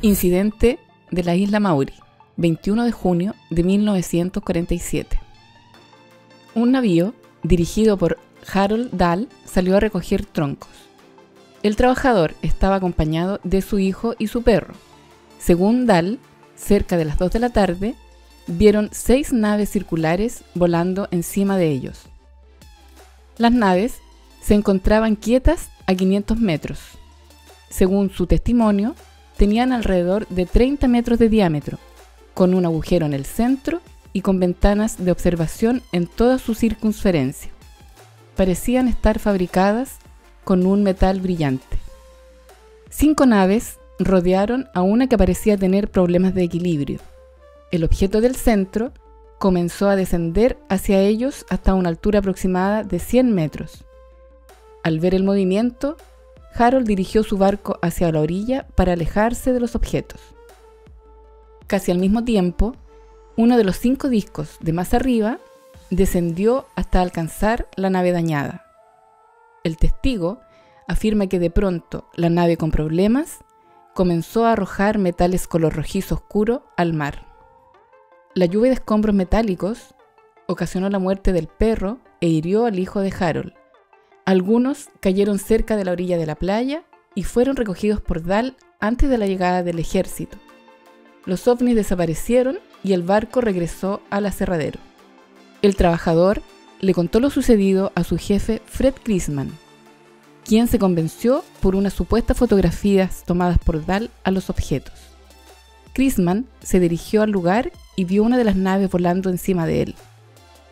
Incidente de la isla Mauri, 21 de junio de 1947. Un navío, dirigido por Harold Dahl, salió a recoger troncos. El trabajador estaba acompañado de su hijo y su perro. Según Dahl, cerca de las 2 de la tarde, vieron seis naves circulares volando encima de ellos. Las naves se encontraban quietas a 500 metros. Según su testimonio, tenían alrededor de 30 metros de diámetro, con un agujero en el centro y con ventanas de observación en toda su circunferencia. Parecían estar fabricadas con un metal brillante. Cinco naves rodearon a una que parecía tener problemas de equilibrio. El objeto del centro comenzó a descender hacia ellos hasta una altura aproximada de 100 metros. Al ver el movimiento, Harold dirigió su barco hacia la orilla para alejarse de los objetos. Casi al mismo tiempo, uno de los cinco discos de más arriba descendió hasta alcanzar la nave dañada. El testigo afirma que de pronto la nave con problemas comenzó a arrojar metales color rojizo oscuro al mar. La lluvia de escombros metálicos ocasionó la muerte del perro e hirió al hijo de Harold. Algunos cayeron cerca de la orilla de la playa y fueron recogidos por Dal antes de la llegada del ejército. Los ovnis desaparecieron y el barco regresó al aserradero. El trabajador le contó lo sucedido a su jefe Fred Grisman, quien se convenció por unas supuestas fotografías tomadas por Dal a los objetos. Grisman se dirigió al lugar y vio una de las naves volando encima de él.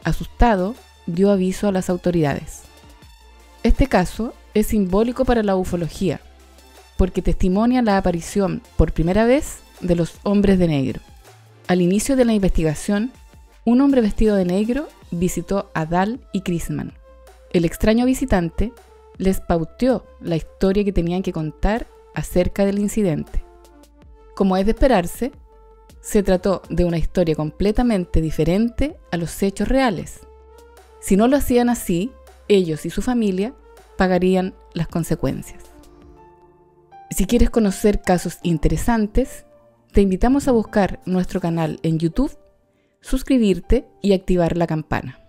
Asustado, dio aviso a las autoridades. Este caso es simbólico para la ufología, porque testimonia la aparición por primera vez de los hombres de negro. Al inicio de la investigación, un hombre vestido de negro visitó a Dal y Chrisman. El extraño visitante les pauteó la historia que tenían que contar acerca del incidente. Como es de esperarse, se trató de una historia completamente diferente a los hechos reales. Si no lo hacían así, ellos y su familia pagarían las consecuencias. Si quieres conocer casos interesantes, te invitamos a buscar nuestro canal en YouTube, suscribirte y activar la campana.